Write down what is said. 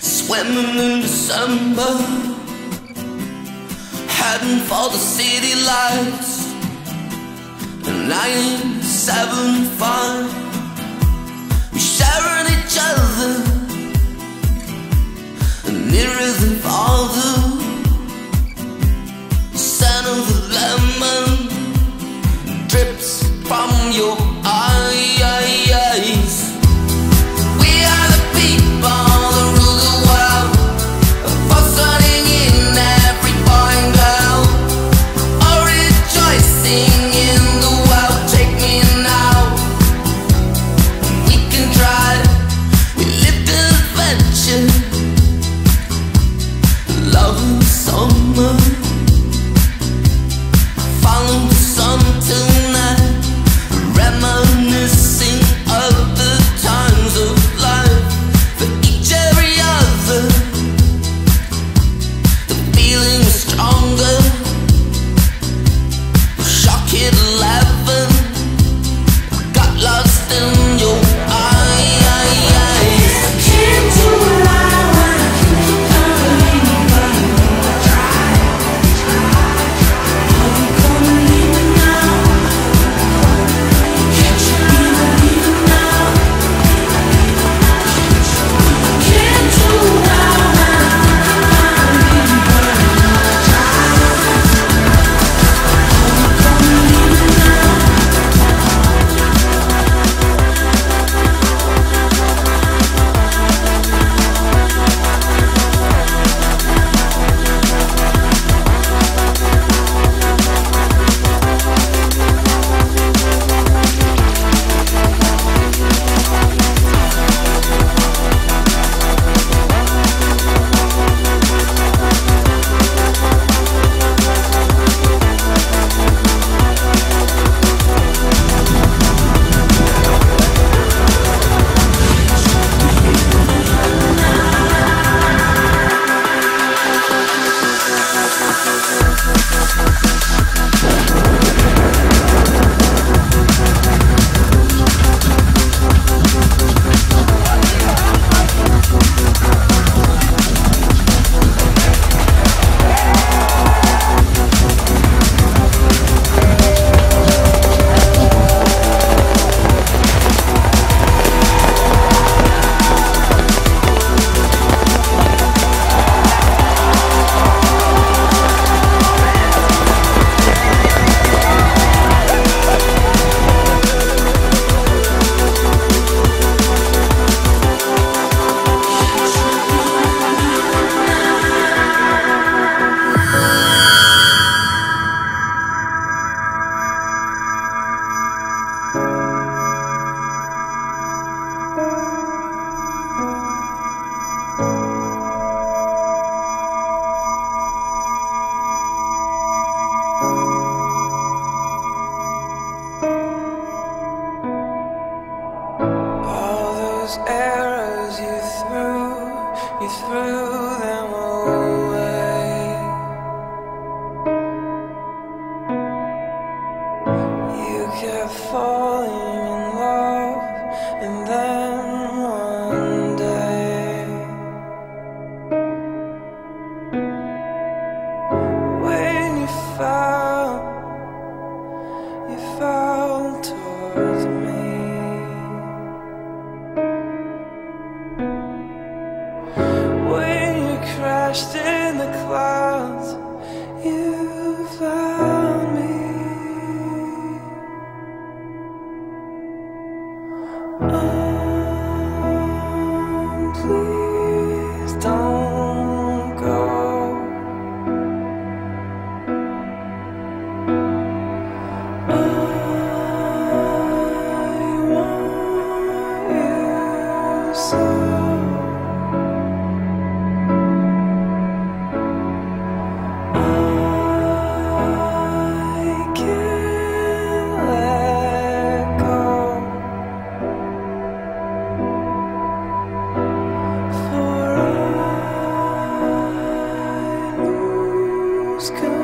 swimming in December, heading for the city lights, and summer falling was.